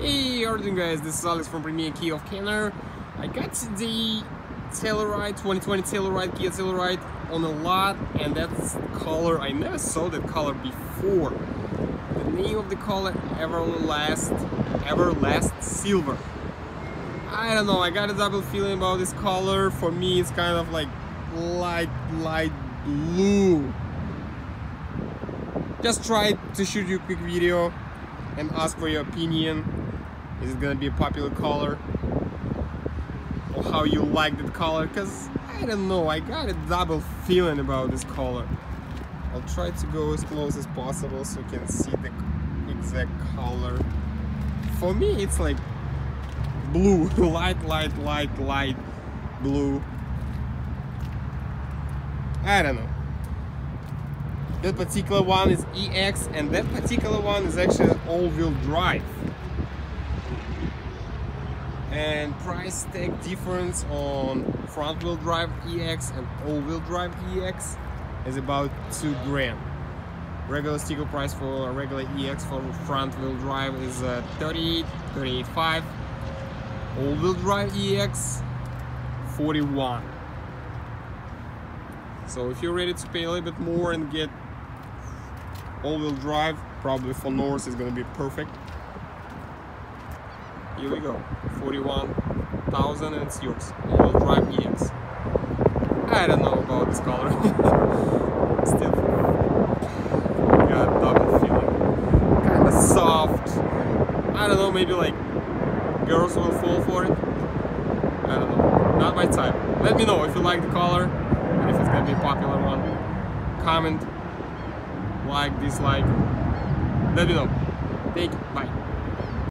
Hey, how are you doing guys? This is Alex from Premier Kia of Kenner. I got the Telluride 2020 Telluride Kia Telluride on a lot and that's color, I never saw that color before. The name of the color Everlast, Everlast Silver. I don't know, I got a double feeling about this color. For me it's kind of like light, light blue. Just try to shoot you a quick video and ask for your opinion. Is it gonna be a popular color? Or how you like that color? Cause I don't know, I got a double feeling about this color. I'll try to go as close as possible so you can see the exact color. For me it's like blue, light, light, light, light blue. I don't know that particular one is EX and that particular one is actually all-wheel drive and price tag difference on front-wheel drive EX and all-wheel drive EX is about two grand. Regular sticker price for a regular EX for front-wheel drive is uh, 38 38.5 all-wheel drive EX 41 so if you're ready to pay a little bit more and get all-wheel drive probably for North is gonna be perfect here we go. 41,000 and it's yours. Drive EX I don't know about this color. Still got double feeling. Kind of soft. I don't know maybe like girls will fall for it. I don't know. Not my type. Let me know if you like the color and if it's gonna be a popular one. Comment like, dislike. Let me know. Thank you. Bye.